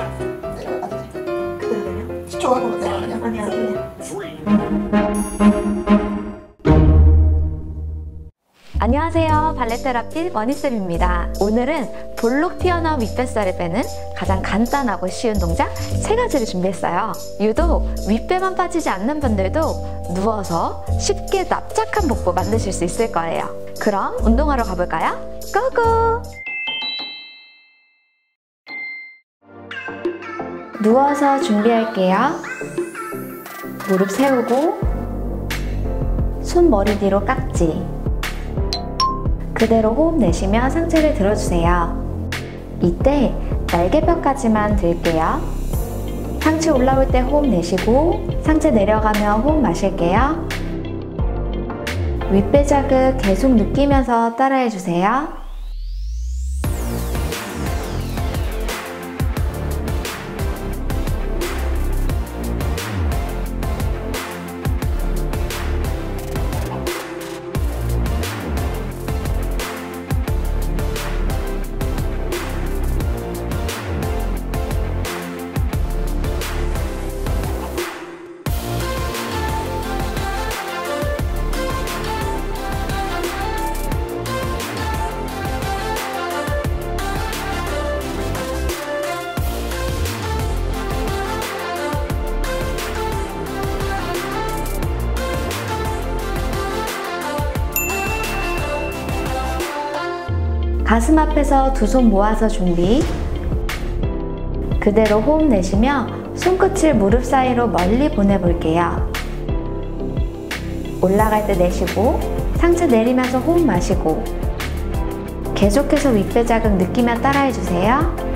내려가도 돼. 그대로 내려. 10초 하고 내려가냐? 아니야, 아니야. 안녕하세요. 발레 테라피 머니쌤입니다. 오늘은 볼록 튀어나온 윗뱃살을 빼는 가장 간단하고 쉬운 동작 세 가지를 준비했어요. 유독 윗배만 빠지지 않는 분들도 누워서 쉽게 납작한 복부 만드실 수 있을 거예요. 그럼 운동하러 가볼까요? 고고! 누워서 준비할게요. 무릎 세우고 손 머리 뒤로 깍지 그대로 호흡 내쉬며 상체를 들어주세요. 이때 날개뼈까지만 들게요. 상체 올라올 때 호흡 내쉬고 상체 내려가며 호흡 마실게요. 윗배 자극 계속 느끼면서 따라해주세요. 가슴 앞에서 두 손 모아서 준비. 그대로 호흡 내쉬며 손끝을 무릎 사이로 멀리 보내볼게요. 올라갈 때 내쉬고 상체 내리면서 호흡 마시고 계속해서 윗배 자극 느끼며 따라해주세요.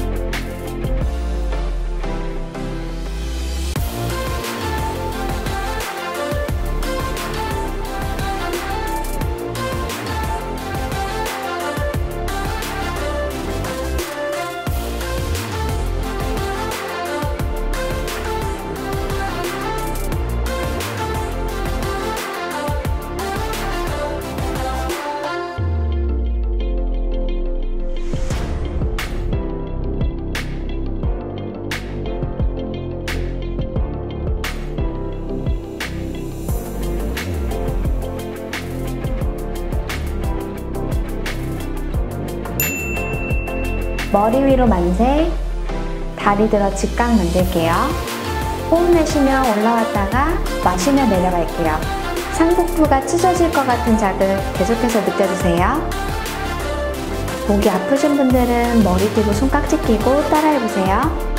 머리 위로 만세, 다리 들어 직각 만들게요. 호흡 내쉬며 올라왔다가 마시며 내려갈게요. 상복부가 찢어질 것 같은 자극 계속해서 느껴주세요. 목이 아프신 분들은 머리 뒤로 손깍지 끼고 따라해보세요.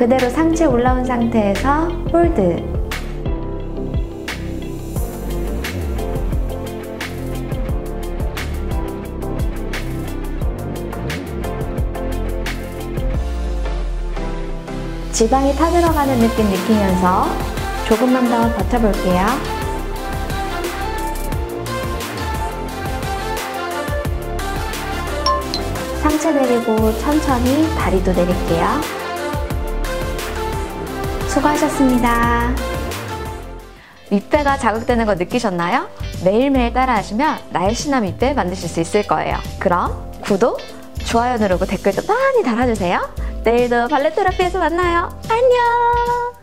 그대로 상체 올라온 상태에서 홀드 지방이 타들어가는 느낌 느끼면서 조금만 더 버텨볼게요. 상체 내리고 천천히 다리도 내릴게요. 수고하셨습니다. 윗배가 자극되는 거 느끼셨나요? 매일매일 따라하시면 날씬한 윗배 만드실 수 있을 거예요. 그럼 구독, 좋아요 누르고 댓글도 많이 달아주세요. 내일도 발레 테라피에서 만나요. 안녕!